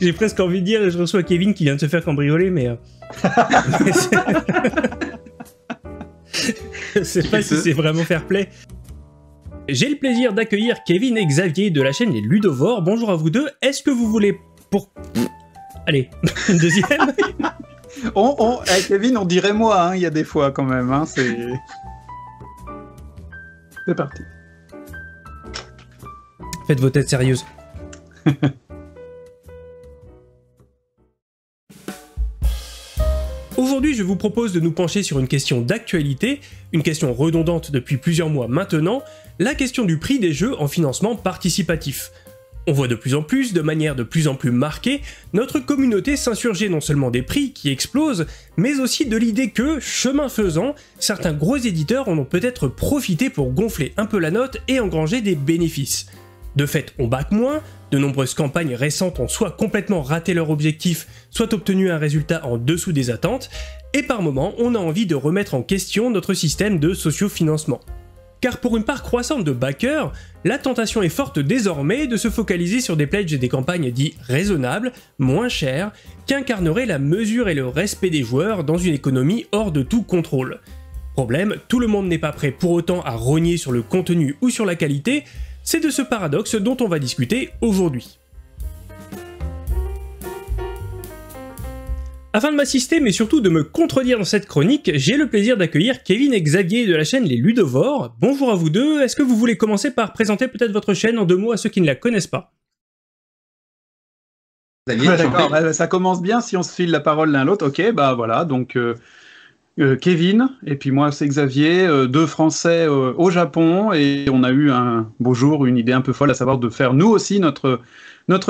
J'ai presque envie de dire, je reçois Kevin qui vient de se faire cambrioler, mais. Euh, je sais pas si c'est vraiment fair play. J'ai le plaisir d'accueillir Kevin et Xavier de la chaîne Les Ludovores. Bonjour à vous deux. Est-ce que vous voulez pour. Allez, une deuxième on, eh, Kevin, on dirait moi, hein, il y a des fois quand même. Hein, c'est. C'est parti. Faites vos têtes sérieuses. Aujourd'hui, je vous propose de nous pencher sur une question d'actualité, une question redondante depuis plusieurs mois maintenant, la question du prix des jeux en financement participatif. On voit de plus en plus, de manière de plus en plus marquée, notre communauté s'insurger non seulement des prix qui explosent, mais aussi de l'idée que, chemin faisant, certains gros éditeurs en ont peut-être profité pour gonfler un peu la note et engranger des bénéfices. De fait, on back moins, de nombreuses campagnes récentes ont soit complètement raté leur objectif, soit obtenu un résultat en dessous des attentes, et par moments, on a envie de remettre en question notre système de socio-financement. Car pour une part croissante de backers, la tentation est forte désormais de se focaliser sur des pledges et des campagnes dits raisonnables, moins chères, qu'incarnerait la mesure et le respect des joueurs dans une économie hors de tout contrôle. Problème, tout le monde n'est pas prêt pour autant à rogner sur le contenu ou sur la qualité, c'est de ce paradoxe dont on va discuter aujourd'hui. Afin de m'assister, mais surtout de me contredire dans cette chronique, j'ai le plaisir d'accueillir Kevin et Xavier de la chaîne Les Ludovores. Bonjour à vous deux, est-ce que vous voulez commencer par présenter peut-être votre chaîne en deux mots à ceux qui ne la connaissent pas? D'accord, bah, ça commence bien si on se file la parole l'un l'autre. Ok, bah voilà, donc euh, Kevin, et puis moi c'est Xavier, euh, deux Français euh, au Japon, et on a eu un beau jour une idée un peu folle, à savoir de faire nous aussi notre,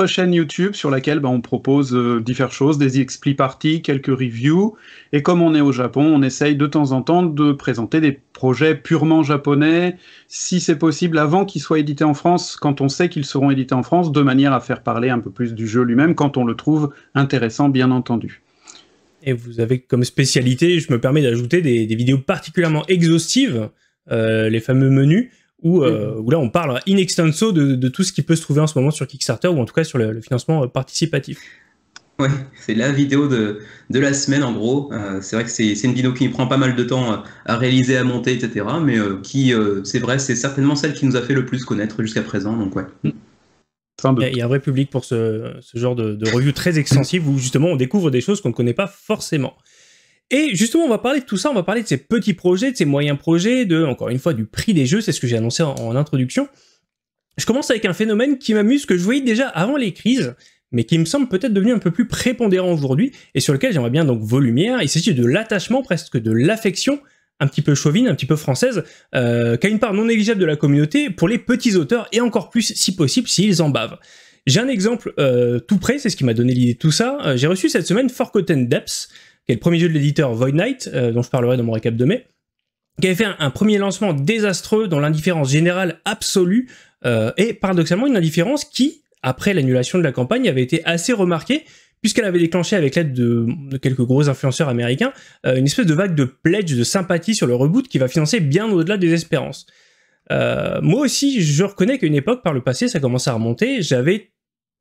chaîne YouTube sur laquelle bah, on propose diverses choses, des expli parties, quelques reviews, et comme on est au Japon, on essaye de temps en temps de présenter des projets purement japonais, si c'est possible avant qu'ils soient édités en France, quand on sait qu'ils seront édités en France, de manière à faire parler un peu plus du jeu lui-même, quand on le trouve intéressant bien entendu. Et vous avez comme spécialité, je me permets d'ajouter des, vidéos particulièrement exhaustives, euh, les fameux menus, où, euh, où, là on parle in extenso de, tout ce qui peut se trouver en ce moment sur Kickstarter ou en tout cas sur le, financement euh, participatif. Ouais, c'est la vidéo de, de, la semaine en gros. c'est vrai que c'est une vidéo qui prend pas mal de temps à réaliser, à monter, etc. Mais qui, c'est vrai, c'est certainement celle qui nous a fait le plus connaître jusqu'à présent. Donc ouais. Mm. Il y, a un vrai public pour ce, genre de, de review très extensive où justement on découvre des choses qu'on ne connaît pas forcément. Et justement, on va parler de tout ça, on va parler de ces petits projets, de ces moyens projets, de, encore une fois, du prix des jeux, c'est ce que j'ai annoncé en, introduction. Je commence avec un phénomène qui m'amuse, que je voyais déjà avant les crises, mais qui me semble peut-être devenu un peu plus prépondérant aujourd'hui, et sur lequel j'aimerais bien donc vos lumières. Il s'agit de l'attachement, presque de l'affection un petit peu chauvine, un petit peu française, euh, qui a une part non négligeable de la communauté pour les petits auteurs et encore plus si possible s'ils en bavent. J'ai un exemple euh, tout près, c'est ce qui m'a donné l'idée de tout ça. Euh, j'ai reçu cette semaine Forgotten Depths, qui est le premier jeu de l'éditeur Void Knight, dont je parlerai dans mon récap de mai, qui avait fait un, premier lancement désastreux dans l'indifférence générale absolue, et paradoxalement une indifférence qui, après l'annulation de la campagne, avait été assez remarquée, puisqu'elle avait déclenché avec l'aide de, quelques gros influenceurs américains euh, une espèce de vague de pledge de sympathie sur le reboot qui va financer bien au-delà des espérances. Euh, moi aussi, je reconnais qu'à une époque, par le passé, ça commençait à remonter, j'avais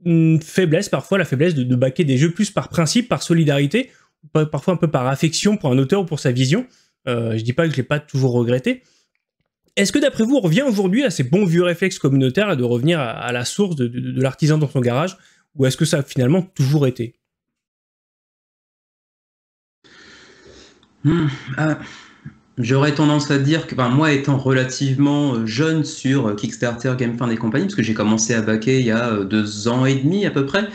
une faiblesse parfois, la faiblesse de, de baquer des jeux plus par principe, par solidarité, parfois un peu par affection pour un auteur ou pour sa vision. Euh, je dis pas que je l'ai pas toujours regretté. Est-ce que d'après vous, on revient aujourd'hui à ces bons vieux réflexes communautaires et de revenir à, la source de l'artisan dans son garage? Ou est-ce que ça a finalement toujours été? Hmm, ah, J'aurais tendance à dire que moi, étant relativement euh, jeune sur euh, Kickstarter, GameFund et compagnie, parce que j'ai commencé à baquer il y a euh, deux ans et demi à peu près,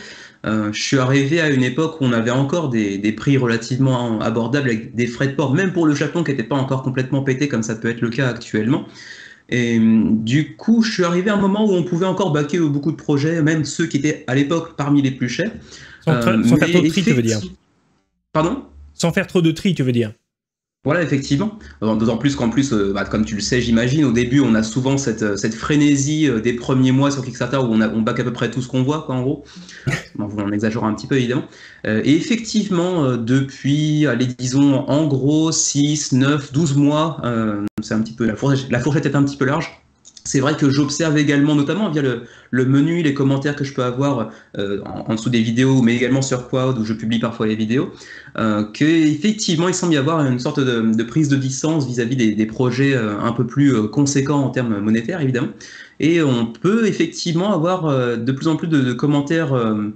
je suis arrivé à une époque où on avait encore des, des, prix relativement abordables avec des frais de port, même pour le Japon qui n'était pas encore complètement pété comme ça peut être le cas actuellement. Et du coup, je suis arrivé à un moment où on pouvait encore baquer beaucoup de projets, même ceux qui étaient à l'époque parmi les plus chers. Sans, euh, faire trop de tri, tu veux dire? Pardon? Sans faire trop de tri, tu veux dire? Voilà, effectivement. D'autant plus qu'en plus, euh, bah, comme tu le sais, j'imagine, au début, on a souvent cette, euh, frénésie euh, des premiers mois sur Kickstarter où on, a, à peu près tout ce qu'on voit, quoi, en gros. on exagère un petit peu, évidemment. et effectivement, depuis, allez, disons, en gros, 6, 9, 12 mois, c'est un petit peu, la fourchette, la fourchette est un petit peu large. C'est vrai que j'observe également, notamment via le, menu, les commentaires que je peux avoir euh, en, dessous des vidéos, mais également sur Quad où je publie parfois les vidéos, euh, qu'effectivement il semble y avoir une sorte de, prise de distance vis-à-vis des, projets euh, un peu plus euh, conséquents en termes monétaires évidemment. Et on peut effectivement avoir de plus en plus de, commentaires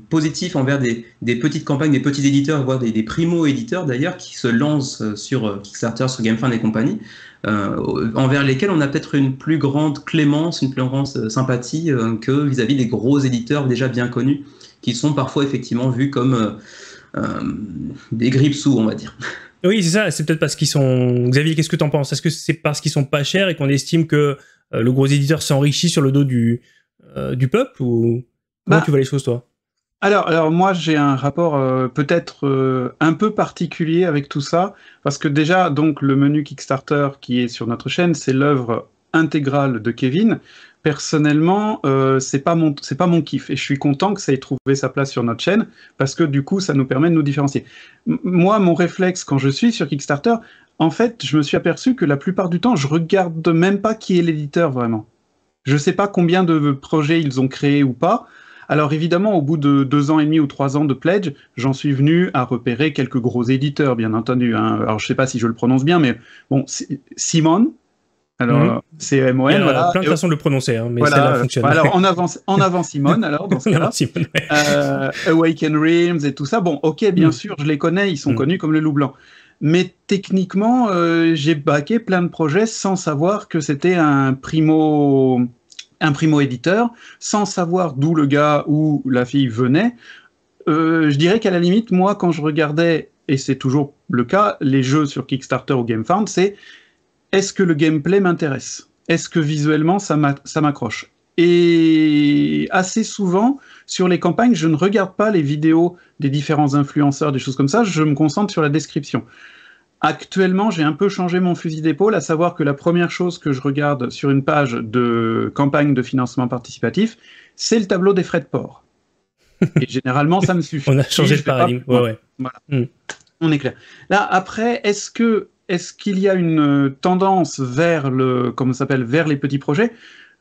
positifs envers des, des, petites campagnes, des petits éditeurs, voire des, primo-éditeurs d'ailleurs, qui se lancent sur Kickstarter, sur GameFund et compagnie, euh, envers lesquels on a peut-être une plus grande clémence, une plus grande sympathie euh, que vis-à-vis des gros éditeurs déjà bien connus, qui sont parfois effectivement vus comme euh, des grippes sous, on va dire. Oui, c'est ça, c'est peut-être parce qu'ils sont. Xavier, qu'est-ce que tu en penses? Est-ce que c'est parce qu'ils sont pas chers et qu'on estime que le gros éditeur s'enrichit sur le dos du, du peuple ou comment bah, tu vois les choses, toi? Alors, moi j'ai un rapport euh, peut-être euh, un peu particulier avec tout ça parce que déjà donc le menu Kickstarter qui est sur notre chaîne c'est l'œuvre intégrale de Kevin. Personnellement, euh, c'est pas mon c'est pas mon kiff et je suis content que ça ait trouvé sa place sur notre chaîne parce que du coup ça nous permet de nous différencier. Moi mon réflexe quand je suis sur Kickstarter, en fait je me suis aperçu que la plupart du temps je regarde même pas qui est l'éditeur vraiment. Je sais pas combien de projets ils ont créé ou pas. Alors évidemment, au bout de deux ans et demi ou trois ans de Pledge, j'en suis venu à repérer quelques gros éditeurs, bien entendu. Hein. Alors je sais pas si je le prononce bien, mais bon, Simon. Alors, mmh. c'est M-O-N. Il y a voilà. plein de façons de le prononcer, hein, mais voilà, celle-là fonctionne. Alors, en avant, en avant Simon, alors, dans ce cas-là. euh, Awaken Realms et tout ça. Bon, ok, bien mmh. sûr, je les connais, ils sont mmh. connus comme le loup blanc. Mais techniquement, euh, j'ai baqué plein de projets sans savoir que c'était un primo un primo-éditeur, sans savoir d'où le gars ou la fille venait. Euh, je dirais qu'à la limite, moi, quand je regardais, et c'est toujours le cas, les jeux sur Kickstarter ou GameFound, c'est est-ce que le gameplay m'intéresse? Est-ce que visuellement ça m'accroche? Et assez souvent, sur les campagnes, je ne regarde pas les vidéos des différents influenceurs, des choses comme ça, je me concentre sur la description. Actuellement, j'ai un peu changé mon fusil d'épaule, à savoir que la première chose que je regarde sur une page de campagne de financement participatif, c'est le tableau des frais de port. Et généralement, ça me suffit. On a changé de paradigme. Pas... Ouais, ouais. Voilà. Mm. On est clair. Là, après, est-ce que est-ce qu'il y a une tendance vers le comment s'appelle vers les petits projets?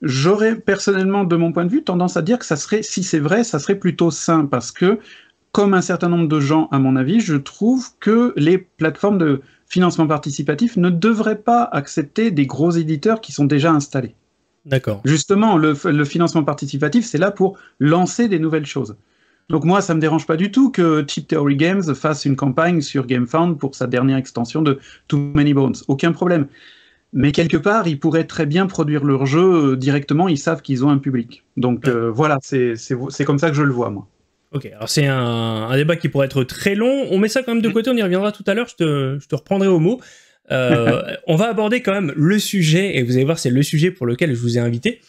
J'aurais personnellement, de mon point de vue, tendance à dire que ça serait, si c'est vrai, ça serait plutôt sain parce que comme un certain nombre de gens, à mon avis, je trouve que les plateformes de financement participatif ne devraient pas accepter des gros éditeurs qui sont déjà installés. D'accord. Justement, le, le, financement participatif, c'est là pour lancer des nouvelles choses. Donc moi, ça me dérange pas du tout que Cheap Theory Games fasse une campagne sur GameFound pour sa dernière extension de Too Many Bones. Aucun problème. Mais quelque part, ils pourraient très bien produire leur jeu directement, ils savent qu'ils ont un public. Donc euh, voilà, c'est comme ça que je le vois, moi. Ok, alors c'est un, un, débat qui pourrait être très long. On met ça quand même de côté, on y reviendra tout à l'heure, je te, je te, reprendrai au mot. Euh, on va aborder quand même le sujet, et vous allez voir, c'est le sujet pour lequel je vous ai invité.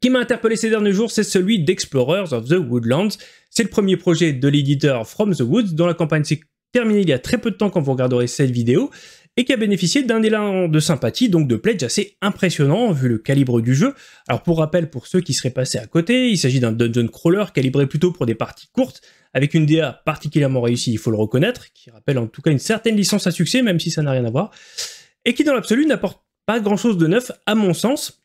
Qui m'a interpellé ces derniers jours, c'est celui d'Explorers of the Woodlands. C'est le premier projet de l'éditeur From the Woods, dont la campagne s'est terminée il y a très peu de temps quand vous regarderez cette vidéo et qui a bénéficié d'un élan de sympathie, donc de pledge assez impressionnant vu le calibre du jeu. Alors pour rappel, pour ceux qui seraient passés à côté, il s'agit d'un dungeon crawler calibré plutôt pour des parties courtes, avec une DA particulièrement réussie, il faut le reconnaître, qui rappelle en tout cas une certaine licence à succès, même si ça n'a rien à voir, et qui dans l'absolu n'apporte pas grand chose de neuf à mon sens.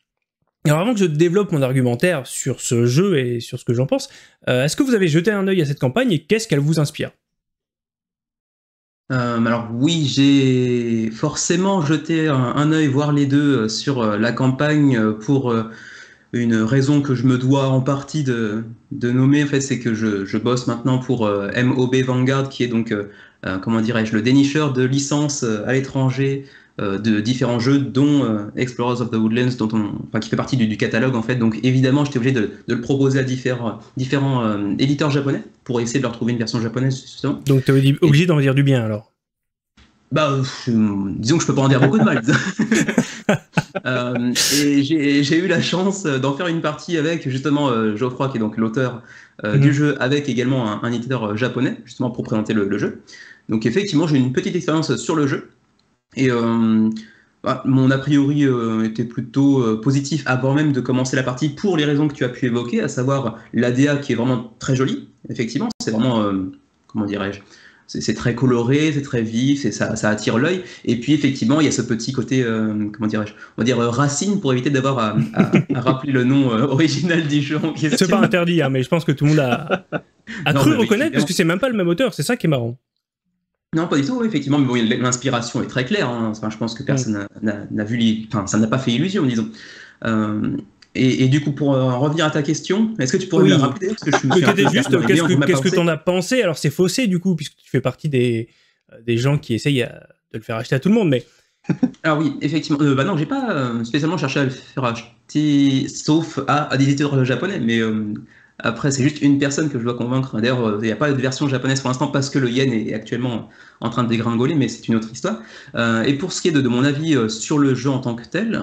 Alors avant que je développe mon argumentaire sur ce jeu et sur ce que j'en pense, euh, est-ce que vous avez jeté un œil à cette campagne et qu'est-ce qu'elle vous inspire? Euh, alors oui, j'ai forcément jeté un, œil, voir les deux, euh, sur euh, la campagne pour une raison que je me dois en partie de, nommer. En fait, c'est que je, je, bosse maintenant pour MOB Vanguard, qui est donc, comment dirais-je, le dénicheur de licences à l'étranger de différents jeux, dont Explorers of the Woodlands, dont on, enfin, qui fait partie du, du, catalogue en fait. Donc évidemment, j'étais obligé de, de, le proposer à différents, différents éditeurs japonais pour essayer de leur trouver une version japonaise justement. Donc tu es obligé d'en dire du bien alors? Bah, euh, disons que je peux pas en dire beaucoup de mal. euh, et j'ai eu la chance d'en faire une partie avec justement euh, Geoffroy, qui est donc l'auteur euh, mm -hmm. du jeu, avec également un, un, éditeur japonais, justement pour présenter le, le jeu. Donc effectivement, j'ai une petite expérience sur le jeu. Et bah, mon a priori était plutôt positif avant même de commencer la partie pour les raisons que tu as pu évoquer, à savoir l'ADA qui est vraiment très jolie, effectivement. C'est vraiment, comment dirais-je c'est très coloré, c'est très vif, ça, ça attire l'œil. Et puis effectivement, il y a ce petit côté, euh, comment dirais-je, on va dire euh, racine pour éviter d'avoir à, rappeler le nom euh, original du jeu C'est pas interdit, hein, mais je pense que tout le monde a, cru reconnaître parce que c'est même pas le même auteur. C'est ça qui est marrant. Non, pas du tout, effectivement, mais bon, l'inspiration est très claire. Hein. je pense que personne mm. n'a vu, enfin, ça n'a pas fait illusion, disons. Et, du coup, pour revenir à ta question, est-ce que tu pourrais me rappeler? Parce que je suis juste, qu'est-ce que tu en as pensé? Alors, c'est faussé, du coup, puisque tu fais partie des, des gens qui essayent de le faire acheter à tout le monde, mais. Alors oui, effectivement. Euh, bah non, j'ai pas spécialement cherché à le faire acheter, sauf à, à des éditeurs japonais, mais après, c'est juste une personne que je dois convaincre. D'ailleurs, euh, il n'y a pas de version japonaise pour l'instant parce que le yen est actuellement en train de dégringoler, mais c'est une autre histoire. Euh, et pour ce qui est de, mon avis euh, sur le jeu en tant que tel,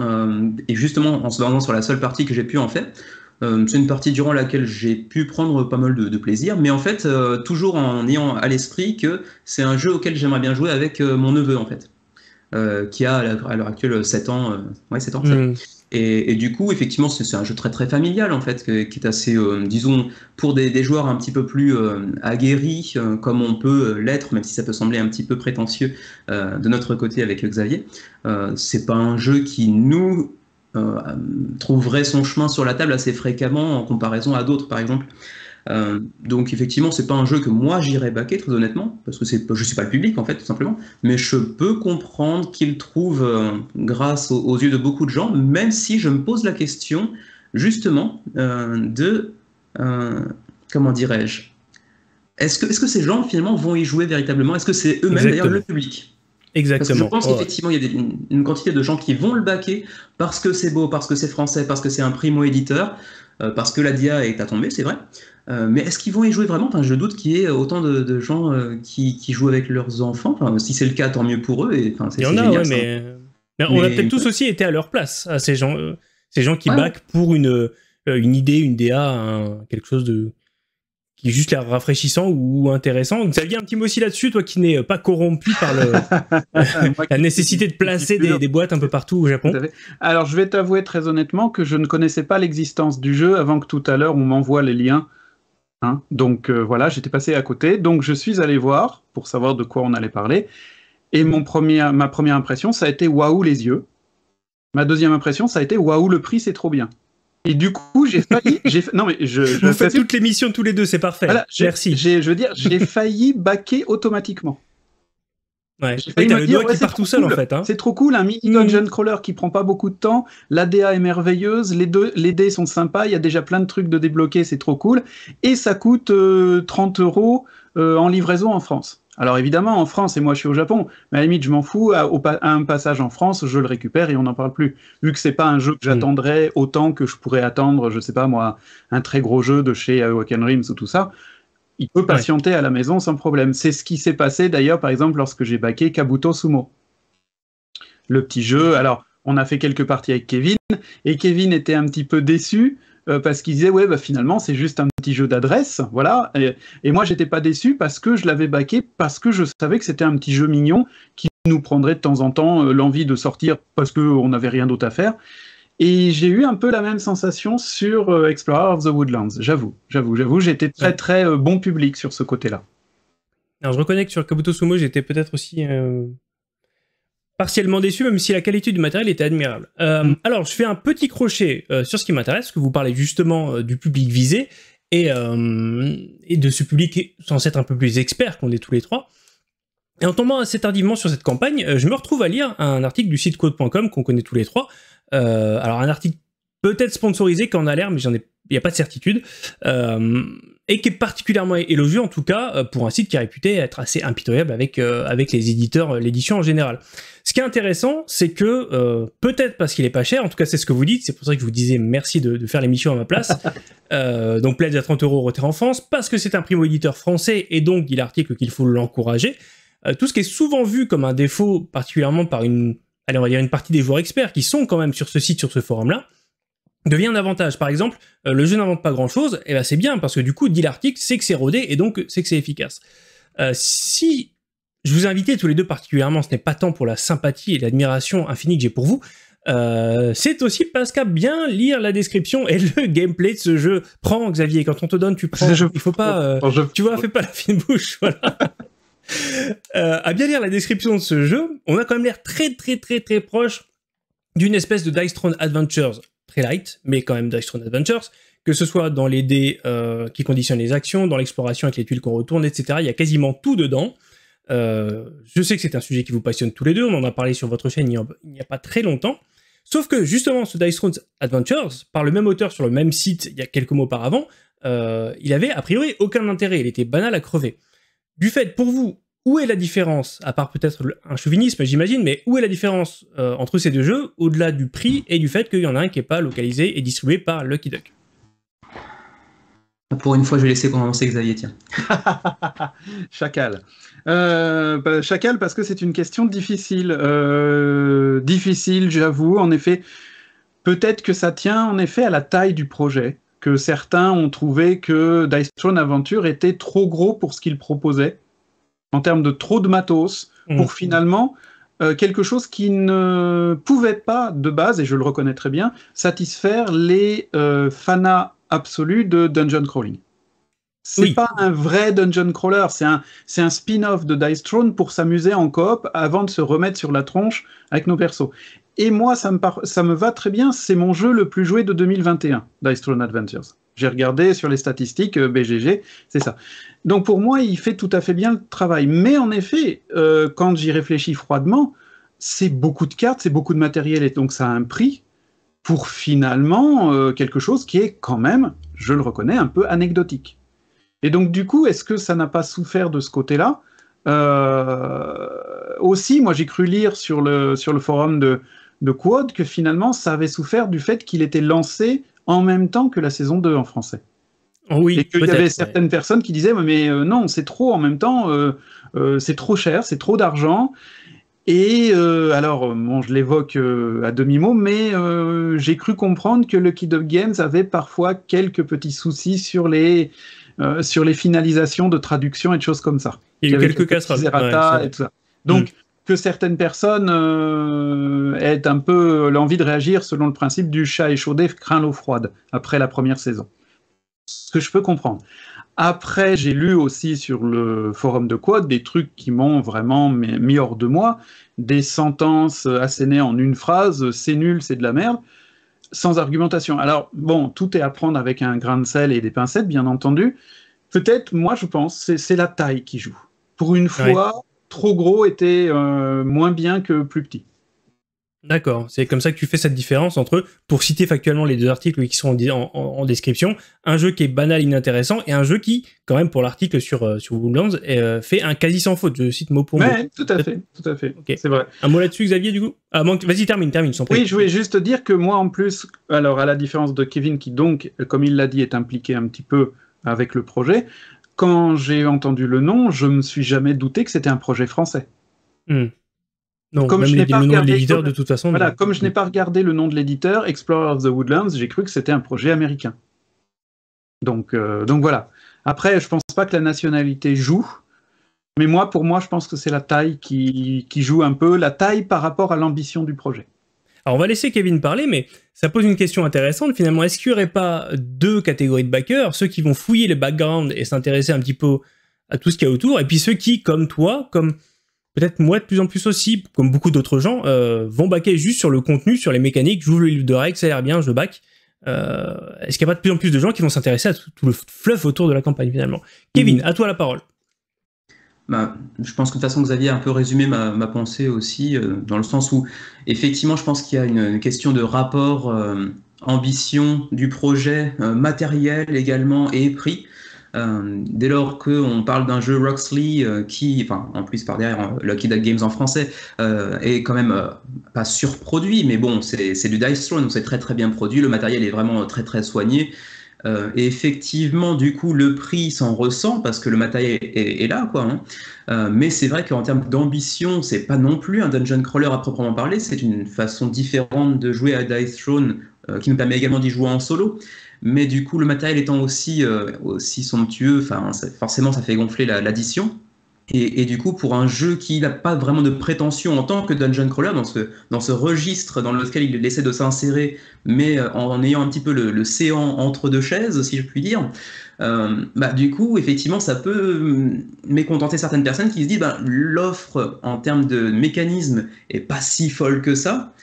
et justement en se basant sur la seule partie que j'ai pu en faire, c'est une partie durant laquelle j'ai pu prendre pas mal de, plaisir, mais en fait, toujours en ayant à l'esprit que c'est un jeu auquel j'aimerais bien jouer avec mon neveu, en fait, qui a à l'heure actuelle 7 ans. ouais, 7 ans. Hmm. Et, du coup, effectivement, c'est un jeu très très familial en fait, qui est assez, euh, disons, pour des, joueurs un petit peu plus euh, aguerris, euh, comme on peut l'être, même si ça peut sembler un petit peu prétentieux de notre côté avec Xavier. c'est pas un jeu qui nous trouverait son chemin sur la table assez fréquemment en comparaison à d'autres, par exemple. Euh, donc effectivement, c'est pas un jeu que moi j'irais baquer très honnêtement, parce que c'est, je suis pas le public en fait tout simplement, mais je peux comprendre qu'il trouve euh, grâce aux, yeux de beaucoup de gens, même si je me pose la question justement euh, de comment dirais-je, est-ce que, est-ce que ces gens finalement vont y jouer véritablement? Est-ce que c'est eux-mêmes d'ailleurs le public? Exactement. Parce que je pense qu'effectivement, il y a une, quantité de gens qui vont le baquer parce que c'est beau, parce que c'est français, parce que c'est un primo-éditeur, parce que la DIA est à tomber, c'est vrai. Euh, mais est-ce qu'ils vont y jouer vraiment? Enfin, Je doute qu'il y ait autant de, gens euh, qui, jouent avec leurs enfants. Enfin, si c'est le cas, tant mieux pour eux. Et, enfin, Il y en a, ouais, mais... on a peut-être tous aussi été à leur place, à ces gens, euh, ces gens qui backent pour une, une idée, une DA, quelque chose de qui est juste l'air rafraîchissant ou intéressant. Xavier, un petit mot aussi là-dessus, toi qui n'es pas corrompu par le, la nécessité de placer des, des, boîtes un peu partout au Japon. Alors, je vais t'avouer très honnêtement que je ne connaissais pas l'existence du jeu avant que tout à l'heure on m'envoie les liens Hein. donc euh, voilà, j'étais passé à côté. Donc je suis allé voir pour savoir de quoi on allait parler. Et mon premier, ma première impression, ça a été waouh les yeux. Ma deuxième impression, ça a été waouh le prix, c'est trop bien. Et du coup, j'ai failli. non mais je. je Vous faites toutes les missions tous les deux, c'est parfait. Merci. Je veux dire, j'ai failli baquer automatiquement. Ouais. le doigt qui part tout seul en fait. Hein. C'est trop cool, un mini mm. dungeon crawler qui prend pas beaucoup de temps. L'ADA est merveilleuse, les, deux, les dés sont sympas, il y a déjà plein de trucs de débloquer, c'est trop cool. Et ça coûte 30 euh, euros euh, en livraison en France. Alors évidemment, en France, et moi je suis au Japon, mais à la limite, je m'en fous. À, un passage en France, je le récupère et on n'en parle plus. Vu que c'est pas un jeu que j'attendrais autant que je pourrais attendre, je sais pas moi, un très gros jeu de chez Awaken Rims ou tout ça il peut patienter à la maison sans problème. C'est ce qui s'est passé d'ailleurs, par exemple, lorsque j'ai baqué Kabuto Sumo. Le petit jeu. Alors, on a fait quelques parties avec Kevin, et Kevin était un petit peu déçu euh, parce qu'il disait ouais bah finalement c'est juste un petit jeu d'adresse, voilà. Et, et moi j'étais pas déçu parce que je l'avais baqué parce que je savais que c'était un petit jeu mignon qui nous prendrait de temps en temps euh, l'envie de sortir parce qu'on n'avait rien d'autre à faire. Et j'ai eu un peu la même sensation sur euh, Explorer of the Woodlands, j'avoue, j'avoue, j'avoue, j'étais très très euh, bon public sur ce côté-là. Alors je reconnais que sur Kabuto Sumo, j'étais peut-être aussi partiellement déçu, même si la qualité du matériel était admirable. Mm. Alors je fais un petit crochet sur ce qui m'intéresse, que vous parlez justement du public visé, et, et de ce public censé être un peu plus expert qu'on est tous les trois. Et en tombant assez tardivement sur cette campagne, je me retrouve à lire un article du site code.com qu'on connaît tous les trois, euh, alors un article peut-être sponsorisé on a l'air, mais j'en ai, il n'y a pas de certitude. Euh, et qui est particulièrement élogieux en tout cas euh, pour un site qui est réputé être assez impitoyable avec, avec les éditeurs, l'édition en général. Ce qui est intéressant, c'est que peut-être parce qu'il est pas cher, en tout cas c'est ce que vous dites, c'est pour ça que je vous disais merci de, faire l'émission à ma place. donc Pledge à 30 euros retrait en France, parce que c'est un primo-éditeur français et donc dit l'article qu'il faut l'encourager. tout ce qui est souvent vu comme un défaut, particulièrement par une allez, on va dire une partie des joueurs experts qui sont quand même sur ce site, sur ce forum-là, devient un avantage. Par exemple, euh, le jeu n'invente pas grand-chose, et eh ben c'est bien parce que du coup, dit l'article, c'est que c'est rodé et donc c'est que c'est efficace. Euh, si je vous invitais tous les deux particulièrement, ce n'est pas tant pour la sympathie et l'admiration infinie que j'ai pour vous, euh, c'est aussi parce qu'à bien lire la description et le gameplay de ce jeu. Prends Xavier, quand on te donne, tu prends. Il faut pas, tu vois, fais pas la fine bouche, voilà. Euh, à bien lire la description de ce jeu, on a quand même l'air très très très très proche d'une espèce de Dice Throne Adventures, très light, mais quand même Dice Throne Adventures, que ce soit dans les dés euh, qui conditionnent les actions, dans l'exploration avec les tuiles qu'on retourne, etc. Il y a quasiment tout dedans. Euh, je sais que c'est un sujet qui vous passionne tous les deux, on en a parlé sur votre chaîne il n'y a, pas très longtemps. Sauf que justement, ce Dice Throne Adventures, par le même auteur sur le même site il y a quelques mois auparavant, il avait a priori aucun intérêt, il était banal à crever. Du fait, pour vous, où est la différence, à part peut-être un chauvinisme, j'imagine, mais où est la différence euh, entre ces deux jeux, au-delà du prix et du fait qu'il y en a un qui n'est pas localisé et distribué par Lucky Duck? Pour une fois, je vais laisser commencer Xavier, tiens. Chacal. Euh, bah, chacal, parce que c'est une question difficile. Euh, difficile, j'avoue. En effet, peut-être que ça tient en effet à la taille du projet. Que certains ont trouvé que Dice Throne Aventure était trop gros pour ce qu'il proposait en termes de trop de matos, mmh. pour finalement euh, quelque chose qui ne pouvait pas, de base, et je le reconnais très bien, satisfaire les euh, fanas absolus de dungeon crawling. C'est pas un vrai dungeon crawler, c'est un, un spin-off de Dice Throne pour s'amuser en coop avant de se remettre sur la tronche avec nos persos. Et moi, ça me, ça me va très bien, c'est mon jeu le plus joué de 2021, Dice Throne Adventures. J'ai regardé sur les statistiques euh, BGG, c'est ça. Donc pour moi, il fait tout à fait bien le travail. Mais en effet, euh, quand j'y réfléchis froidement, c'est beaucoup de cartes, c'est beaucoup de matériel, et donc ça a un prix pour finalement euh, quelque chose qui est quand même, je le reconnais, un peu anecdotique. Et donc du coup, est-ce que ça n'a pas souffert de ce côté-là? Aussi, moi j'ai cru lire sur le, sur le forum de, de Quad que finalement ça avait souffert du fait qu'il était lancé en même temps que la saison 2 en français. Oui, et qu'il y avait certaines personnes qui disaient mais euh, non, c'est trop en même temps, euh, euh, c'est trop cher, c'est trop d'argent. Et alors, bon, je l'évoque à demi-mot, mais j'ai cru comprendre que Lucky Dog Games avait parfois quelques petits soucis sur les, sur les finalisations de traduction et de choses comme ça. Il y a eu quelques casseroles. et tout ça. Donc, mm que certaines personnes euh, aient un peu l'envie de réagir selon le principe du chat échaudé craint l'eau froide après la première saison. Ce que je peux comprendre. Après, j'ai lu aussi sur le forum de Quad des trucs qui m'ont vraiment mis hors de moi, des sentences assénées en une phrase, c'est nul, c'est de la merde, sans argumentation. Alors, bon, tout est à prendre avec un grain de sel et des pincettes, bien entendu. Peut-être, moi, je pense, c'est la taille qui joue. Pour une fois, trop gros était euh, moins bien que plus petit. D'accord, c'est comme ça que tu fais cette différence entre, pour citer factuellement les deux articles qui sont en, description, un jeu qui est banal, inintéressant, et un jeu qui, quand même, pour l'article sur, euh, sur Woodlands, euh, fait un quasi sans faute. Je cite mot pour mot. Oui, tout à fait, tout à fait. C'est vrai. Un mot là-dessus, Xavier, du coup? Ah, Vas-y, termine, termine. Sans oui, je voulais juste dire que moi, en plus, alors à la différence de Kevin, qui donc, comme il l'a dit, est impliqué un petit peu avec le projet, quand j'ai entendu le nom, je me suis jamais douté que c'était un projet français. Non, comme je n'ai pas regardé l'éditeur de toute façon. Voilà, comme je n'ai pas regardé le nom de l'éditeur, Explorer of the Woodlands, j'ai cru que c'était un projet américain. Donc, euh, donc voilà. Après, je pense pas que la nationalité joue, mais moi, pour moi, je pense que c'est la taille qui, qui joue un peu, la taille par rapport à l'ambition du projet. Alors on va laisser Kevin parler, mais ça pose une question intéressante finalement. Est-ce qu'il n'y aurait pas deux catégories de backers Ceux qui vont fouiller les backgrounds et s'intéresser un petit peu à tout ce qu'il y a autour, et puis ceux qui, comme toi, comme peut-être moi de plus en plus aussi, comme beaucoup d'autres gens, euh, vont backer juste sur le contenu, sur les mécaniques. J'ouvre le livre de règles, ça a l'air bien, je back. Euh, est-ce qu'il n'y a pas de plus en plus de gens qui vont s'intéresser à tout, le fluff autour de la campagne finalement? Kevin, à toi la parole. Bah, je pense que de toute façon, Xavier a un peu résumé ma, pensée aussi, euh, dans le sens où, effectivement, je pense qu'il y a une, question de rapport euh, ambition du projet, euh, matériel également et prix. dès lors qu'on parle d'un jeu Roxley qui, en plus par derrière Lucky Duck Games en français, est quand même pas surproduit, mais bon, c'est du Dice Throne, donc c'est très très bien produit, le matériel est vraiment très très soigné. Euh, et effectivement, du coup, le prix s'en ressent parce que le matériel est, là, quoi. Hein. Euh, mais c'est vrai qu'en termes d'ambition, c'est pas non plus un dungeon crawler à proprement parler. C'est une façon différente de jouer à Dice Throne euh, qui nous permet également d'y jouer en solo. Mais du coup, le matériel étant aussi, aussi somptueux, forcément, ça fait gonfler l'addition. Et, du coup, pour un jeu qui n'a pas vraiment de prétention en tant que dungeon crawler, dans ce, dans ce registre dans lequel il essaie de s'insérer, mais euh, en, ayant un petit peu le, séant entre deux chaises, si je puis dire, euh, bah, du coup, effectivement, ça peut hum, mécontenter certaines personnes qui se disent bah, l'offre en termes de mécanisme est pas si folle que ça,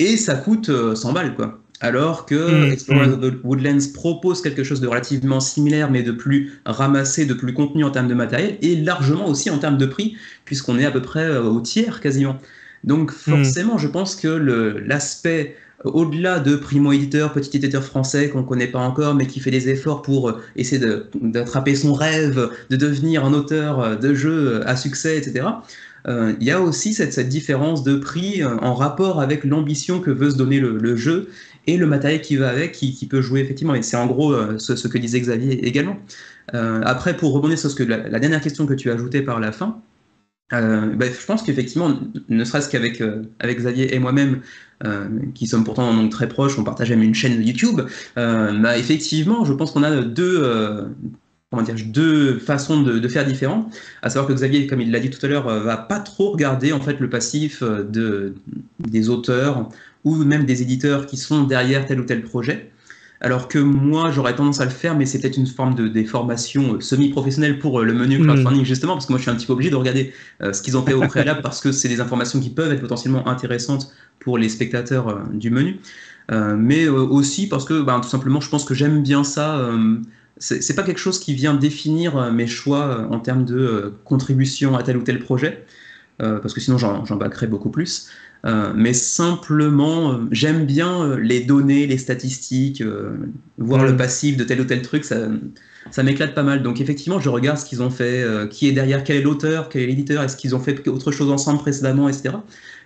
et ça coûte 100 euh, balles, quoi alors que mmh, Explorers mmh. of the Woodlands propose quelque chose de relativement similaire, mais de plus ramassé, de plus contenu en termes de matériel, et largement aussi en termes de prix, puisqu'on est à peu près euh, au tiers quasiment. Donc mmh. forcément, je pense que l'aspect euh, au-delà de primo-éditeur, petit éditeur français qu'on ne connaît pas encore, mais qui fait des efforts pour euh, essayer d'attraper son rêve, de devenir un auteur de jeu à succès, etc., il y a aussi cette, différence de prix en rapport avec l'ambition que veut se donner le jeu et le matériel qui va avec, qui, peut jouer effectivement. Et c'est en gros euh, ce, que disait Xavier également. Euh, après, pour rebondir sur ce que la, dernière question que tu as ajoutée par la fin, euh, bah, je pense qu'effectivement, ne serait-ce qu'avec avec Xavier et moi-même, qui sommes pourtant donc très proches, on partage même une chaîne YouTube, bah, effectivement, je pense qu'on a deux, comment dire, deux façons de, faire différents. À savoir que Xavier, comme il l'a dit tout à l'heure, va pas trop regarder en fait le passif de, des auteurs ou même des éditeurs qui sont derrière tel ou tel projet. Alors que moi, j'aurais tendance à le faire, mais c'est peut-être une forme de des formations euh, semi-professionnelles pour euh, le menu hmm. crowdfunding, justement, parce que moi, je suis un petit peu obligé de regarder euh, ce qu'ils ont fait au préalable, parce que c'est des informations qui peuvent être potentiellement intéressantes pour les spectateurs du menu. mais aussi parce que, ben, tout simplement, je pense que j'aime bien ça. C'est pas quelque chose qui vient définir mes choix en termes de contribution à tel ou tel projet. parce que sinon j'en backerais beaucoup plus. Euh, mais simplement, euh, j'aime bien euh, les données, les statistiques, voir le passif de tel ou tel truc, ça, ça m'éclate pas mal. Donc effectivement, je regarde ce qu'ils ont fait, qui est derrière, quel est l'auteur, quel est l'éditeur, est-ce qu'ils ont fait autre chose ensemble précédemment, etc.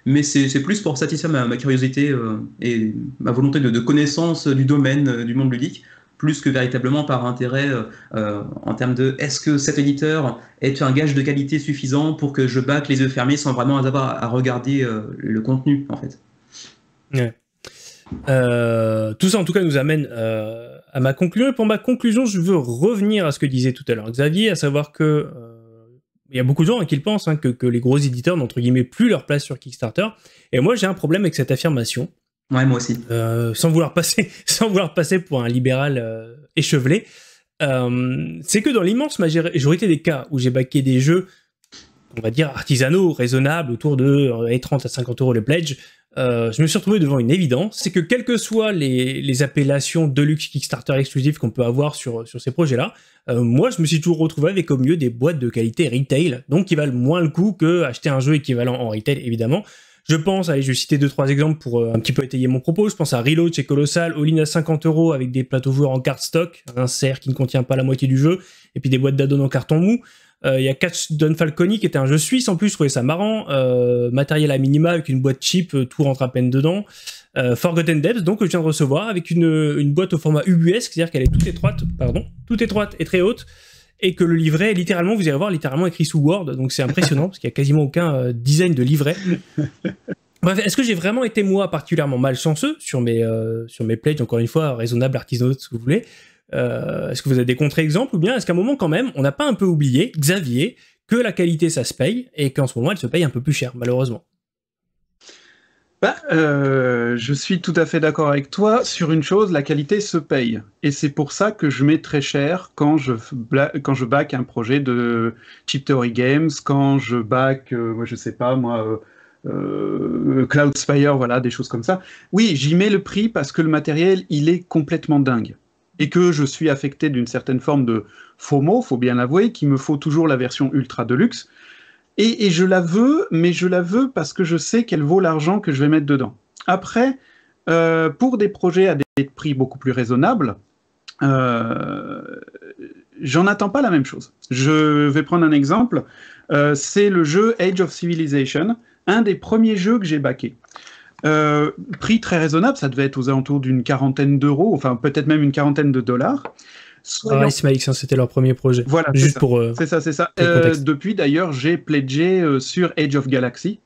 Mais c'est plus pour satisfaire ma, curiosité et ma volonté de, de, connaissance du domaine du monde ludique plus que véritablement par intérêt euh, euh, en termes de est-ce que cet éditeur est un gage de qualité suffisant pour que je batte les yeux fermés sans vraiment avoir à regarder euh, le contenu en fait? tout ça en tout cas nous amène à ma conclusion. Et pour ma conclusion, je veux revenir à ce que disait tout à l'heure Xavier, à savoir que il y a beaucoup de gens qui pensent hein, que, que, les gros éditeurs n'entre guillemets plus leur place sur Kickstarter. Et moi j'ai un problème avec cette affirmation. Ouais, moi aussi. Euh, sans vouloir passer, sans vouloir passer pour un libéral euh, échevelé, euh, c'est que dans l'immense majorité des cas où j'ai baqué des jeux, on va dire artisanaux, raisonnables, autour de 30 à 50 euros le pledge, je me suis retrouvé devant une évidence, c'est que quelles que soient les, les appellations Deluxe Kickstarter exclusives qu'on peut avoir sur, sur ces projets-là, moi je me suis toujours retrouvé avec au mieux des boîtes de qualité retail, donc qui valent moins le coup que acheter un jeu équivalent en retail évidemment. Je pense, allez, je vais citer deux trois exemples pour euh, un petit peu étayer mon propos. Je pense à Reload chez Colossal, all-in à 50 euros avec des plateaux joueurs en cardstock, un cerf qui ne contient pas la moitié du jeu, et puis des boîtes d'addons en carton mou. Euh, il y a Catch Don Falconi qui était un jeu suisse en plus, je trouvais ça marrant. Euh, matériel à minima avec une boîte cheap, tout rentre à peine dedans. Forgotten Depths, donc que je viens de recevoir avec une, une boîte au format UBS, c'est-à-dire qu'elle est toute étroite, pardon, toute étroite et très haute et que le livret, littéralement, vous allez voir, littéralement écrit sous Word, donc c'est impressionnant, parce qu'il n'y a quasiment aucun euh, design de livret. Bref, est-ce que j'ai vraiment été, moi, particulièrement malchanceux sur mes, euh, sur mes pledges, encore une fois, raisonnable, artisanaux, ce que vous voulez euh, Est-ce que vous avez des contre-exemples, ou bien est-ce qu'à un moment, quand même, on n'a pas un peu oublié, Xavier, que la qualité, ça se paye, et qu'en ce moment, elle se paye un peu plus cher, malheureusement? Bah, euh, je suis tout à fait d'accord avec toi sur une chose, la qualité se paye. Et c'est pour ça que je mets très cher quand je, quand je back un projet de Chip Theory Games, quand je back, euh, moi je sais pas, moi, euh, Cloud Spire, voilà, des choses comme ça. Oui, j'y mets le prix parce que le matériel, il est complètement dingue. Et que je suis affecté d'une certaine forme de FOMO, faut bien l'avouer, qu'il me faut toujours la version ultra deluxe. Et, je la veux, mais je la veux parce que je sais qu'elle vaut l'argent que je vais mettre dedans. Après, euh, pour des projets à des prix beaucoup plus raisonnables, euh, j'en attends pas la même chose. Je vais prendre un exemple. Euh, c'est le jeu Age of Civilization, un des premiers jeux que j'ai baqué. prix très raisonnable, ça devait être aux alentours d'une quarantaine d'euros, enfin peut-être même une quarantaine de dollars. Ah, c'était leur premier projet. Voilà, juste pour. Euh, c'est ça, c'est ça. Euh, depuis d'ailleurs, j'ai pledgé euh, sur Age of Galaxy,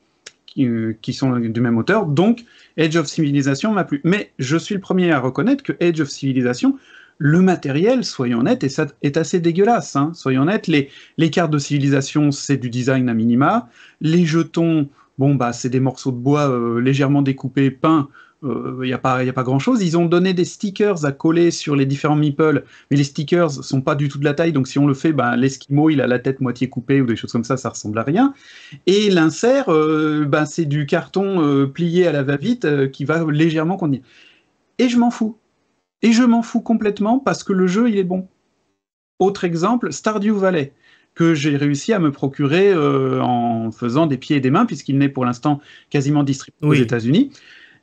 qui, sont du même auteur. Donc, Age of Civilization m'a plu. Mais je suis le premier à reconnaître que Age of Civilization, Le matériel, soyons honnêtes, est, est assez dégueulasse. Hein. Soyons honnêtes, les, les cartes de civilisation, c'est du design à minima. Les jetons, bon, bah, c'est des morceaux de bois euh, légèrement découpés, peints. Il euh, n'y a pas, y a pas grand chose. Ils ont donné des stickers à coller sur les différents meeples, mais les stickers sont pas du tout de la taille, donc si on le fait, ben, l'esquimau il a la tête moitié coupée ou des choses comme ça, ça ressemble à rien. Et l'insert, ben, c'est du carton plié à la va-vite qui va légèrement contenir. Et je m'en fous. Et je m'en fous complètement parce que le jeu, il est bon. Autre exemple, Stardew Valley, que j'ai réussi à me procurer euh, en faisant des pieds et des mains, puisqu'il n'est pour l'instant quasiment distribué aux États-Unis.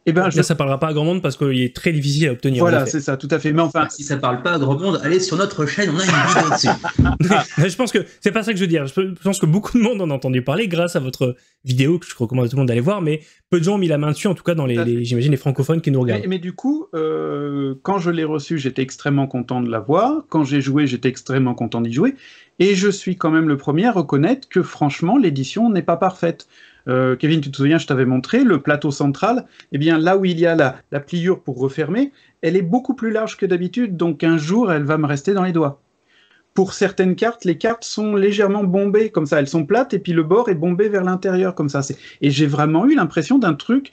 Eh ben, je... ça parlera pas à grand monde parce qu'il est très difficile à obtenir. Voilà, c'est ça, tout à fait. Mais enfin, si ça parle pas à grand monde, allez sur notre chaîne, on a une vidéo dessus. je pense que c'est pas ça que je veux dire. Je pense que beaucoup de monde en a entendu parler grâce à votre vidéo que je recommande à tout le monde d'aller voir, mais peu de gens ont mis la main dessus, en tout cas dans les, j'imagine les francophones qui nous regardent. Mais, du coup, euh, quand je l'ai reçu, j'étais extrêmement content de l'avoir. Quand j'ai joué, j'étais extrêmement content d'y jouer. Et je suis quand même le premier à reconnaître que franchement, l'édition n'est pas parfaite. Euh, Kevin, tu te souviens, je t'avais montré le plateau central. Eh bien, là où il y a la, pliure pour refermer, elle est beaucoup plus large que d'habitude, donc un jour, elle va me rester dans les doigts. Pour certaines cartes, les cartes sont légèrement bombées, comme ça, elles sont plates, et puis le bord est bombé vers l'intérieur, comme ça. Et j'ai vraiment eu l'impression d'un truc,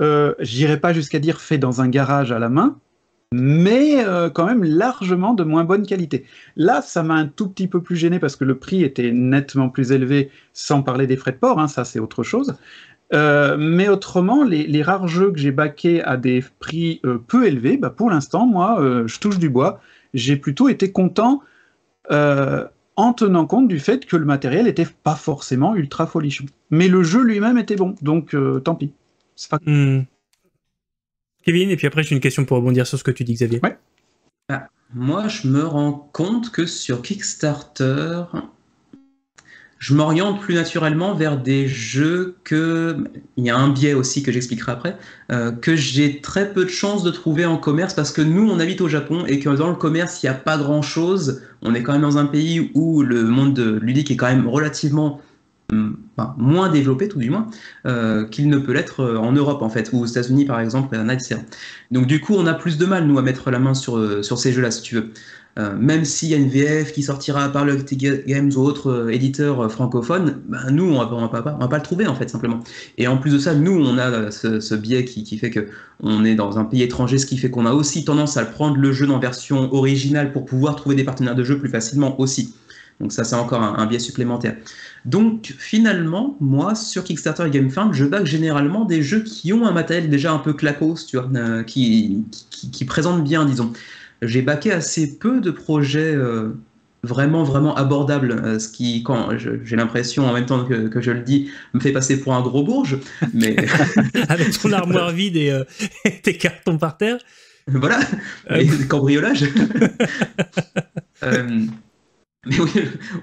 euh, j'irai pas jusqu'à dire fait dans un garage à la main, mais euh, quand même largement de moins bonne qualité. Là, ça m'a un tout petit peu plus gêné parce que le prix était nettement plus élevé, sans parler des frais de port, hein, ça c'est autre chose. Euh, mais autrement, les, rares jeux que j'ai baqués à des prix euh, peu élevés, bah, pour l'instant, moi, je touche du bois. J'ai plutôt été content en tenant compte du fait que le matériel n'était pas forcément ultra folichon. Mais le jeu lui-même était bon, donc tant pis. Pas... Hmm. Kevin, et puis après j'ai une question pour rebondir sur ce que tu dis Xavier. Ah, moi je me rends compte que sur Kickstarter, je m'oriente plus naturellement vers des jeux que, il y a un biais aussi que j'expliquerai après, euh, que j'ai très peu de chances de trouver en commerce parce que nous on habite au Japon et que dans le commerce il n'y a pas grand chose. On est quand même dans un pays où le monde ludique est quand même relativement moins développé tout du moins, euh, qu'il ne peut l'être euh, en Europe en fait, ou aux États-Unis par exemple, Night Donc du coup, on a plus de mal nous à mettre la main sur, euh, sur ces jeux-là, si tu veux. même s'il y a une VF qui sortira par le Games ou autre éditeur francophone, ben, nous, on on, va pas, le trouver en fait, simplement. Et en plus de ça, nous, on a ce, biais qui, qui, fait que on est dans un pays étranger, ce qui fait qu'on a aussi tendance à prendre le jeu en version originale pour pouvoir trouver des partenaires de jeu plus facilement aussi. Donc ça, c'est encore un, biais supplémentaire. Donc finalement, moi, sur Kickstarter et GameFund, je back généralement des jeux qui ont un matériel déjà un peu clacos, tu vois, euh, qui, qui, présentent bien, disons. J'ai backé assez peu de projets euh, vraiment, vraiment abordables, euh, ce qui, quand j'ai l'impression, en même temps que, que, je le dis, me fait passer pour un gros bourge. Mais... Avec ton armoire vide et, tes cartons par terre. Voilà, et cambriolage. Mais oui,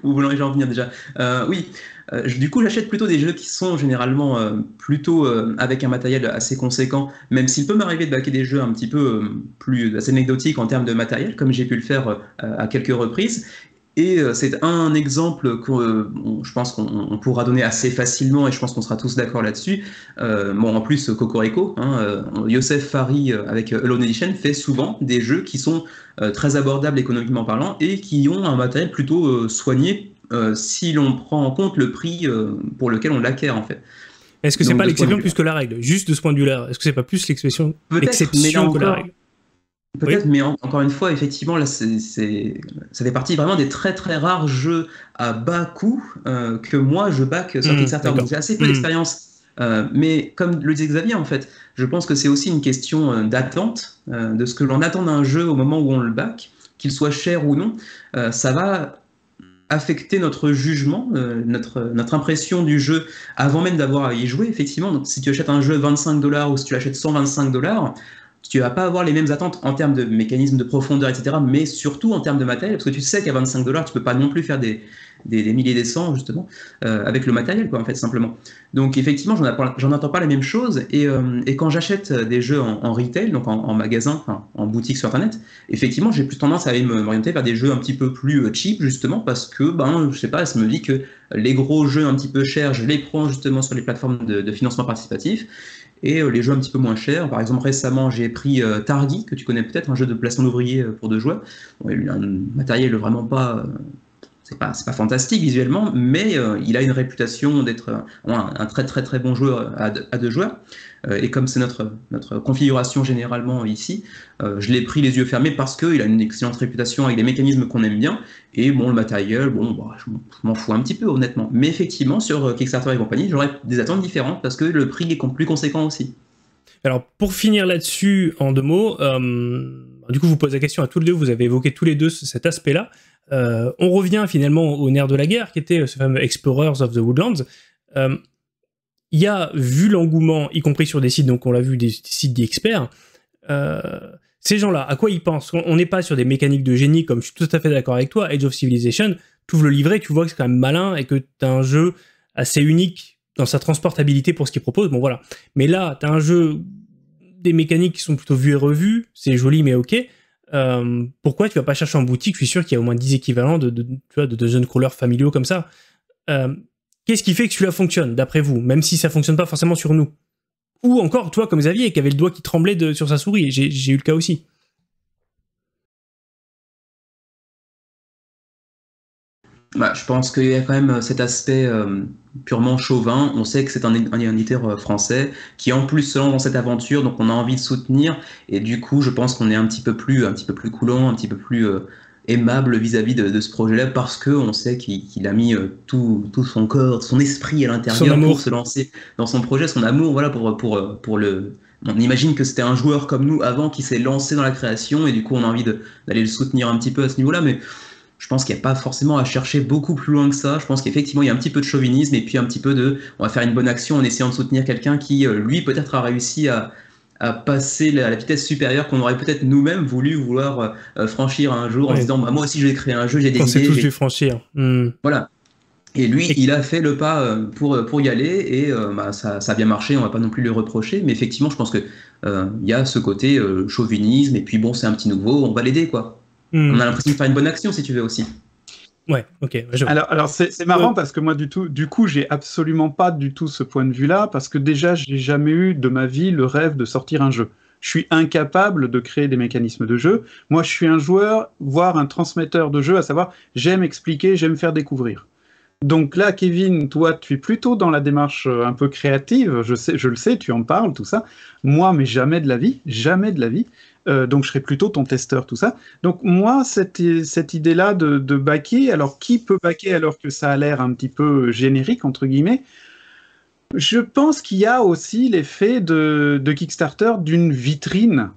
où j'en venir déjà euh, Oui, euh, du coup, j'achète plutôt des jeux qui sont généralement euh, plutôt avec un matériel assez conséquent, même s'il peut m'arriver de baquer des jeux un petit peu plus assez anecdotiques en termes de matériel, comme j'ai pu le faire à quelques reprises. Et c'est un exemple que je pense qu'on pourra donner assez facilement, et je pense qu'on sera tous d'accord là-dessus. bon, en plus, Cocorico, hein, Youssef Fari avec Alone Edition fait souvent des jeux qui sont euh, très abordables économiquement parlant et qui ont un matériel plutôt euh, soigné euh, si l'on prend en compte le prix pour lequel on l'acquiert en fait. Est-ce que c'est pas l'exception plus que la règle? Juste de ce point de vue-là, est-ce que c'est pas plus l'exception que la règle? Peut-être, mais encore une fois, effectivement, là, c'est, ça fait partie vraiment des très très rares jeux à bas coût que moi je back sur mmh, Kickstarter. Donc j'ai assez peu mmh. d'expérience euh, mais comme le disait Xavier, en fait, je pense que c'est aussi une question euh, d'attente, euh, de ce que l'on attend d'un jeu au moment où on le back, qu'il soit cher ou non. ça va affecter notre jugement, notre, notre impression du jeu avant même d'avoir à y jouer, effectivement. Donc, si tu achètes un jeu 25 dollars ou si tu l'achètes 125 dollars, tu vas pas avoir les mêmes attentes en termes de mécanismes de profondeur, etc., mais surtout en termes de matériel, parce que tu sais qu'à 25 dollars, tu peux pas non plus faire des, des, milliers des cents, justement, euh, avec le matériel, quoi, en fait, simplement. Donc, effectivement, j'en entends pas la même chose, et, euh, et quand j'achète des jeux en, retail, donc en, magasin, en boutique sur Internet, effectivement, j'ai plus tendance à aller m'orienter vers des jeux un petit peu plus euh, cheap, justement, parce que, ben, je sais pas, ça me dit que les gros jeux un petit peu chers, je les prends justement sur les plateformes de, de financement participatif, et les jeux un petit peu moins chers. Par exemple, récemment, j'ai pris Targi, que tu connais peut-être, un jeu de placement d'ouvriers pour deux joueurs. a un matériel vraiment pas c'est pas, pas fantastique visuellement, mais euh, il a une réputation d'être un, très très très bon joueur à, deux joueurs. Euh, et comme c'est notre, configuration généralement ici, euh, je l'ai pris les yeux fermés parce qu'il a une excellente réputation avec des mécanismes qu'on aime bien. Et bon, le matériel, bon, bah, je m'en fous un petit peu honnêtement. Mais effectivement, sur Kickstarter et compagnie, j'aurais des attentes différentes parce que le prix est plus conséquent aussi. Alors, pour finir là-dessus, en deux mots, du coup, je vous pose la question à tous les deux, vous avez évoqué tous les deux cet aspect-là. Euh, on revient finalement au nerf de la guerre, qui était ce fameux Explorers of the Woodlands. Euh, il y a, vu l'engouement, y compris sur des sites, donc on l'a vu, des, sites d'experts, euh, ces gens-là, à quoi ils pensent? On n'est pas sur des mécaniques de génie, comme je suis tout à fait d'accord avec toi, Age of Civilization, tu ouvres le livret, tu vois que c'est quand même malin et que tu as un jeu assez unique dans sa transportabilité pour ce qu'il propose. Bon voilà. Mais là, tu as un jeu des mécaniques qui sont plutôt vues et revues, c'est joli mais ok. Euh, pourquoi tu vas pas chercher en boutique? Je suis sûr qu'il y a au moins 10 équivalents de, de, tu vois, de, jeunes couleurs familiaux comme ça. Euh, qu'est-ce qui fait que celui-là fonctionne, d'après vous, même si ça fonctionne pas forcément sur nous Ou encore, toi, comme Xavier, qui avait le doigt qui tremblait de, sur sa souris, j'ai eu le cas aussi. Bah, je pense qu'il y a quand même euh, cet aspect euh, purement chauvin. On sait que c'est un, un, éditeur euh, français qui en plus se lance dans cette aventure, donc on a envie de soutenir. Et du coup, je pense qu'on est un petit peu plus, un petit peu plus coulant, un petit peu plus aimable vis-à-vis de, ce projet-là parce qu'on sait qu'il a mis tout, tout, son corps, son esprit à l'intérieur pour se lancer dans son projet, son amour, voilà, pour, pour, pour le. On imagine que c'était un joueur comme nous avant qui s'est lancé dans la création et du coup on a envie d'aller le soutenir un petit peu à ce niveau-là, mais je pense qu'il n'y a pas forcément à chercher beaucoup plus loin que ça. Je pense qu'effectivement, il y a un petit peu de chauvinisme et puis un petit peu de on va faire une bonne action en essayant de soutenir quelqu'un qui, euh, lui, peut-être a réussi à, passer à la vitesse supérieure qu'on aurait peut-être nous-mêmes voulu vouloir euh, euh, franchir un jour en disant bah, moi aussi je vais créer un jeu, j'ai des idées. tous dû franchir. Hmm. Voilà. Et lui, il a fait le pas pour, pour y aller et bah, ça, ça, a bien marché, on va pas non plus le reprocher, mais effectivement, je pense qu'il il y a ce côté chauvinisme et puis bon, c'est un petit nouveau, on va l'aider quoi. Hmm. On a l'impression de faire une bonne action si tu veux aussi. Ouais, ok. Alors, alors c'est marrant parce que moi, du, tout, du coup, j'ai absolument pas du tout ce point de vue-là parce que déjà, j'ai jamais eu de ma vie le rêve de sortir un jeu. Je suis incapable de créer des mécanismes de jeu. Moi, je suis un joueur, voire un transmetteur de jeu, à savoir, j'aime expliquer, j'aime faire découvrir. Donc là, Kevin, toi, tu es plutôt dans la démarche euh, un peu créative. Je sais, je le sais, tu en parles, tout ça. Moi, mais jamais de la vie, jamais de la vie. Euh, donc je serais plutôt ton testeur, tout ça. Donc moi, cette, idée-là de, de baquer, alors qui peut baquer alors que ça a l'air un petit peu générique, entre guillemets? Je pense qu'il y a aussi l'effet de, Kickstarter d'une vitrine.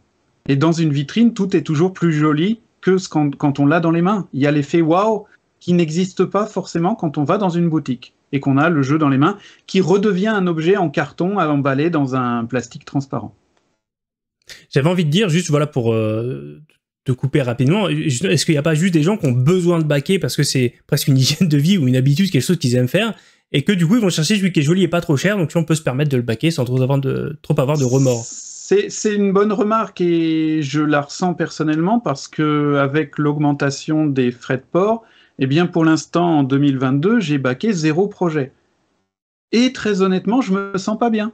Et dans une vitrine, tout est toujours plus joli que quand, quand on l'a dans les mains. Il y a l'effet waouh qui n'existe pas forcément quand on va dans une boutique et qu'on a le jeu dans les mains, qui redevient un objet en carton à emballer dans un plastique transparent. J'avais envie de dire, juste voilà pour euh, te couper rapidement, est-ce qu'il n'y a pas juste des gens qui ont besoin de baquer parce que c'est presque une hygiène de vie ou une habitude, quelque chose qu'ils aiment faire, et que du coup ils vont chercher celui qui est joli et pas trop cher, donc on peut se permettre de le baquer sans trop avoir de, trop avoir de remords? C'est une bonne remarque et je la ressens personnellement parce que avec l'augmentation des frais de port, eh bien pour l'instant en 2022 j'ai baqué zéro projet. Et très honnêtement, je me sens pas bien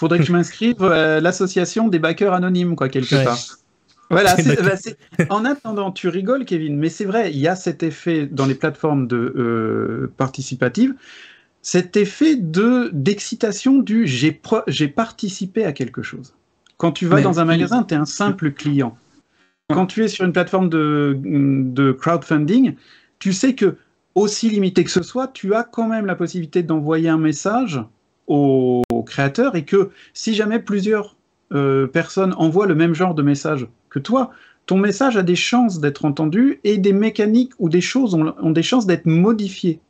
faudrait que je m'inscrive à l'association des backers anonymes, quoi, quelque part. Voilà, bah, en attendant, tu rigoles, Kevin, mais c'est vrai, il y a cet effet dans les plateformes de, euh, participatives, cet effet de d'excitation du j'ai participé à quelque chose. Quand tu vas dans un magasin, tu es un simple client. Quand tu es sur une plateforme de, de crowdfunding, tu sais que, aussi limité que ce soit, tu as quand même la possibilité d'envoyer un message au, créateur et que si jamais plusieurs euh, personnes envoient le même genre de message que toi, ton message a des chances d'être entendu et des mécaniques ou des choses ont, des chances d'être modifiées.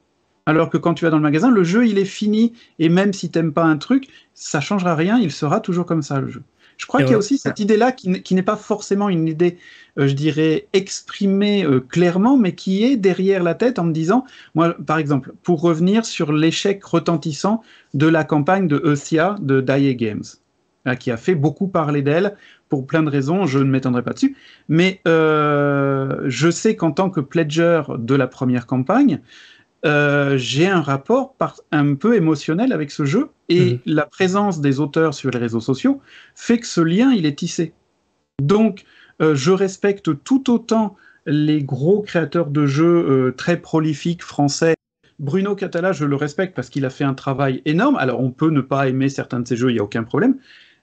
Alors que quand tu vas dans le magasin, le jeu il est fini et même si t'aimes pas un truc, ça changera rien, il sera toujours comme ça le jeu. Je crois qu'il y a aussi cette idée-là qui, n'est pas forcément une idée, euh, je dirais, exprimée euh, clairement, mais qui est derrière la tête en me disant, moi, par exemple, pour revenir sur l'échec retentissant de la campagne de ECIA de Die Games, hein, qui a fait beaucoup parler d'elle pour plein de raisons, je ne m'étendrai pas dessus, mais euh, je sais qu'en tant que pledger de la première campagne, euh, j'ai un rapport un peu émotionnel avec ce jeu et mhm. la présence des auteurs sur les réseaux sociaux fait que ce lien il est tissé. Donc euh, je respecte tout autant les gros créateurs de jeux euh, très prolifiques français. Bruno Catala, je le respecte parce qu'il a fait un travail énorme. Alors on peut ne pas aimer certains de ses jeux, il n'y a aucun problème.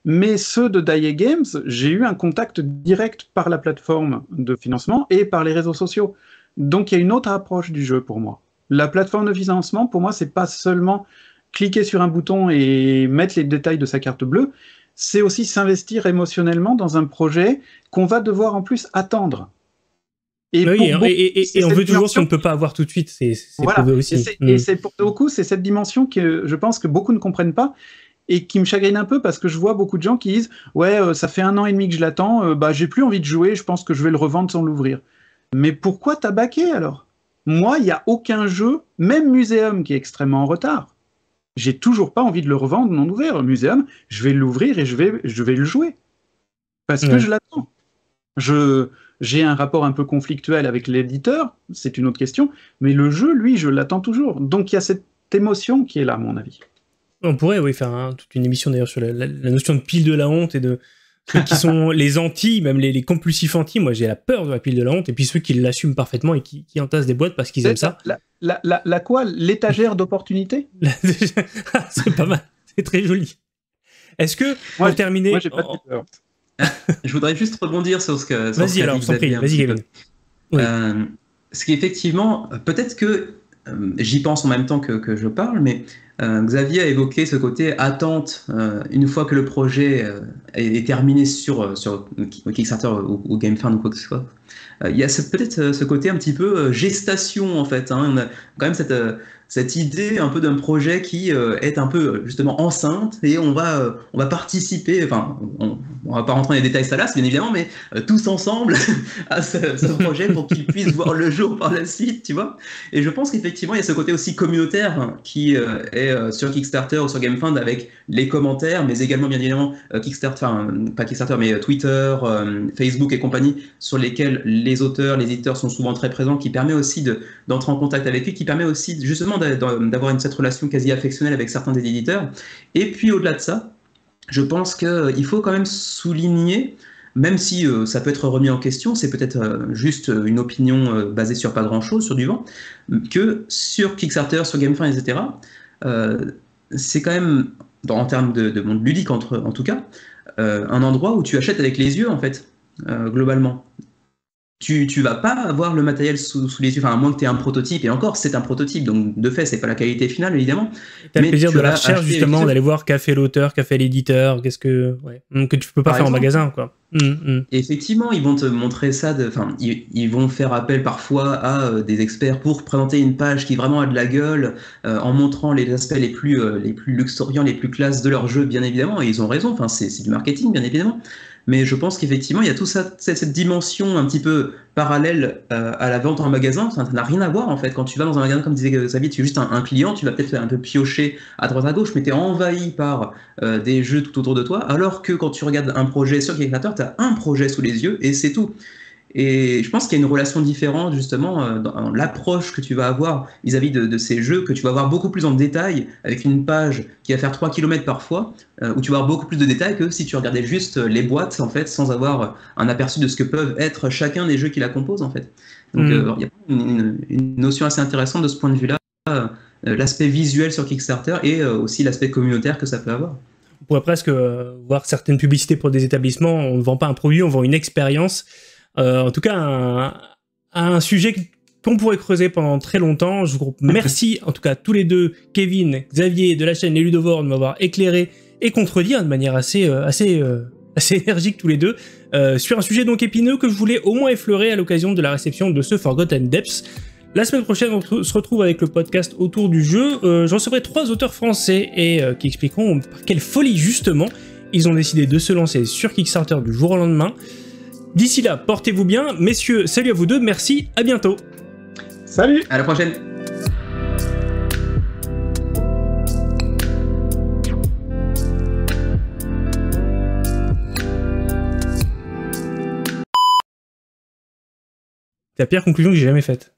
Mais ceux de Die Games, j'ai eu un contact direct par la plateforme de financement et par les réseaux sociaux. Donc il y a une autre approche du jeu pour moi. La plateforme de financement, pour moi, c'est pas seulement cliquer sur un bouton et mettre les détails de sa carte bleue, c'est aussi s'investir émotionnellement dans un projet qu'on va devoir en plus attendre. Et, on veut toujours ce qu'on ne peut pas avoir tout de suite, c'est voilà. aussi. Et mm. c'est pour beaucoup, c'est cette dimension que je pense que beaucoup ne comprennent pas et qui me chagrine un peu parce que je vois beaucoup de gens qui disent ouais euh, ça fait un an et demi que je l'attends, euh, bah j'ai plus envie de jouer, je pense que je vais le revendre sans l'ouvrir. Mais pourquoi t'as baqué alors? Moi, il n'y a aucun jeu, même Muséum qui est extrêmement en retard. J'ai toujours pas envie de le revendre non ouvert. Muséum, je vais l'ouvrir et je vais, je vais le jouer. Parce que je l'attends. Je, j'ai un rapport un peu conflictuel avec l'éditeur, c'est une autre question, mais le jeu, lui, je l'attends toujours. Donc il y a cette émotion qui est là, à mon avis. On pourrait, oui, faire toute une émission d'ailleurs sur la, notion de pile de la honte et de, qui sont les anti, même les, compulsifs anti, moi j'ai la peur de la pile de la honte, et puis ceux qui l'assument parfaitement et qui, entassent des boîtes parce qu'ils aiment ça. La, la, quoi? L'étagère d'opportunité? C'est pas mal, c'est très joli. Est-ce que, pour terminer... Moi j'ai pas de peur. je voudrais juste rebondir sur ce que... Vas-y alors, vas-y Kevin. Euh, ce qui effectivement, peut-être que j'y pense en même temps que, que je parle, mais euh, Xavier a évoqué ce côté attente euh, une fois que le projet euh, est, terminé sur, sur Kickstarter ou, ou ou quoi que ce soit. Il y a peut-être ce côté un petit peu gestation en fait. Hein. On a quand même cette, cette idée un peu d'un projet qui euh, est un peu justement enceinte et on va, euh, on va participer, enfin on, on, va pas rentrer dans les détails salaces bien évidemment, mais euh, tous ensemble à ce, projet pour qu'il puisse voir le jour par la suite, tu vois. Et je pense qu'effectivement il y a ce côté aussi communautaire qui est sur Kickstarter ou sur GameFund avec les commentaires, mais également bien évidemment Kickstarter, enfin pas Kickstarter mais Twitter, Facebook et compagnie sur lesquels les auteurs, les éditeurs sont souvent très présents, qui permet aussi d'entrer en contact avec eux, qui permet aussi justement d'avoir cette relation quasi affectionnelle avec certains des éditeurs. Et puis au-delà de ça, je pense qu'il faut quand même souligner, même si euh, ça peut être remis en question, c'est peut-être euh, juste une opinion euh, basée sur pas grand-chose, sur du vent, que sur Kickstarter, sur GameFund, etc., c'est quand même, en termes de, monde ludique en tout cas, un endroit où tu achètes avec les yeux, en fait, globalement tu, tu vas pas avoir le matériel sous, les yeux, enfin, à moins que tu aies un prototype, et encore, c'est un prototype, donc de fait, c'est pas la qualité finale, évidemment. Tu as le plaisir de la recherche, justement, d'aller voir qu'a fait l'auteur, qu'a fait l'éditeur, qu'est-ce que. Ouais. Que tu peux pas faire en magasin, quoi. Hum, hum. Effectivement, ils vont te montrer ça, enfin, ils, ils, vont faire appel parfois à euh, des experts pour présenter une page qui vraiment a de la gueule, euh, en montrant les aspects les plus, euh, les plus luxuriants, les plus classes de leur jeu, bien évidemment, et ils ont raison, enfin, c'est du marketing, bien évidemment. Mais je pense qu'effectivement, il y a tout ça, cette, dimension un petit peu parallèle euh, à la vente en magasin. Ça n'a rien à voir en fait. Quand tu vas dans un magasin, comme disait Xavier, tu es juste un, client, tu vas peut-être un peu piocher à droite à gauche, mais tu es envahi par euh, des jeux tout autour de toi. Alors que quand tu regardes un projet sur Kickstarter, tu as un projet sous les yeux et c'est tout. Et je pense qu'il y a une relation différente justement euh, dans l'approche que tu vas avoir vis-à-vis de, ces jeux, que tu vas voir beaucoup plus en détail avec une page qui va faire 3 km parfois, euh, où tu vas avoir beaucoup plus de détails que si tu regardais juste les boîtes en fait, sans avoir un aperçu de ce que peuvent être chacun des jeux qui la composent en fait. Donc hmm. euh, il y a une, une, notion assez intéressante de ce point de vue-là, l'aspect visuel sur Kickstarter et aussi l'aspect communautaire que ça peut avoir. On pourrait presque voir certaines publicités pour des établissements, on ne vend pas un produit, on vend une expérience. Euh, en tout cas, un, un sujet qu'on pourrait creuser pendant très longtemps. Je vous remercie en tout cas tous les deux, Kevin, Xavier de la chaîne Les Ludovores, de m'avoir éclairé et contredit hein, de manière assez, euh, assez, euh, assez énergique tous les deux sur un sujet donc épineux que je voulais au moins effleurer à l'occasion de la réception de ce Forgotten Depths. La semaine prochaine, on se retrouve avec le podcast autour du jeu. J'en recevrai trois auteurs français et qui expliqueront par quelle folie justement ils ont décidé de se lancer sur Kickstarter du jour au lendemain. D'ici là, portez-vous bien. Messieurs, salut à vous deux, merci, à bientôt. Salut À la prochaine C'est la pire conclusion que j'ai jamais faite.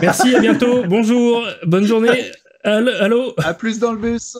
Merci, à bientôt. Bonjour, bonne journée. Allô, allô? À plus dans le bus.